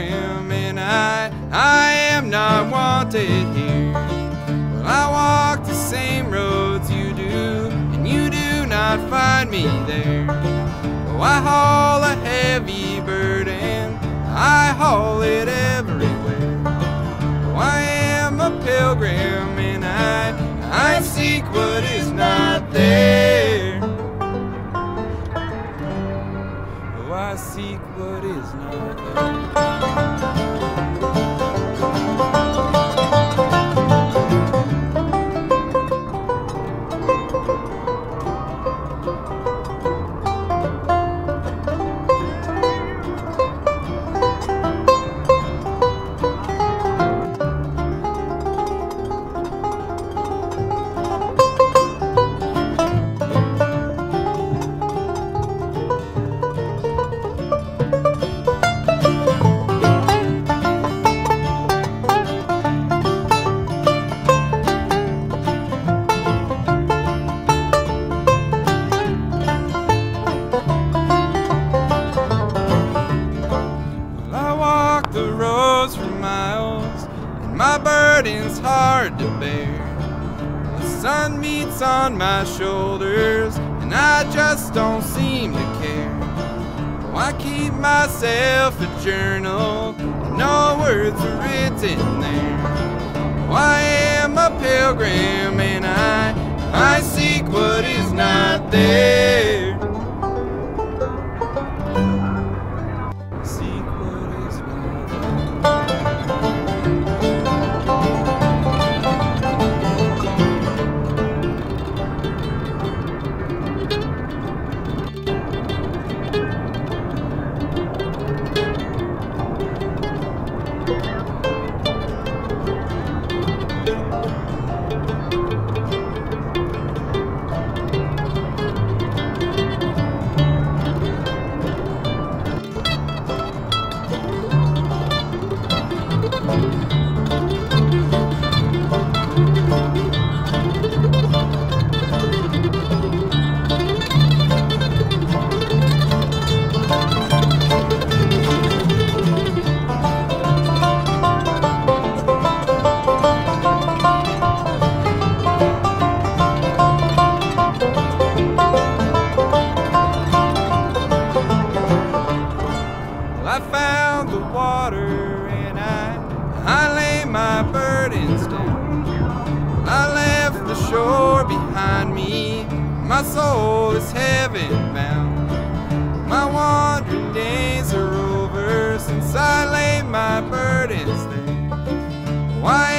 I here. Well, I walk the same roads you do, and you do not find me there. I haul a heavy burden, I haul it everywhere. I am a pilgrim and I, I seek what is not there. I seek what is not there. My burden's hard to bear. The sun beats on my shoulders, and I just don't seem to care. Oh, I keep myself a journal, and no words are written there. Oh, I am a pilgrim, and I, I seek what is not there. I found the water and I, I lay my burdens down. I left the shore behind me. My soul is heaven bound. My wandering days are over since I laid my burdens down. Why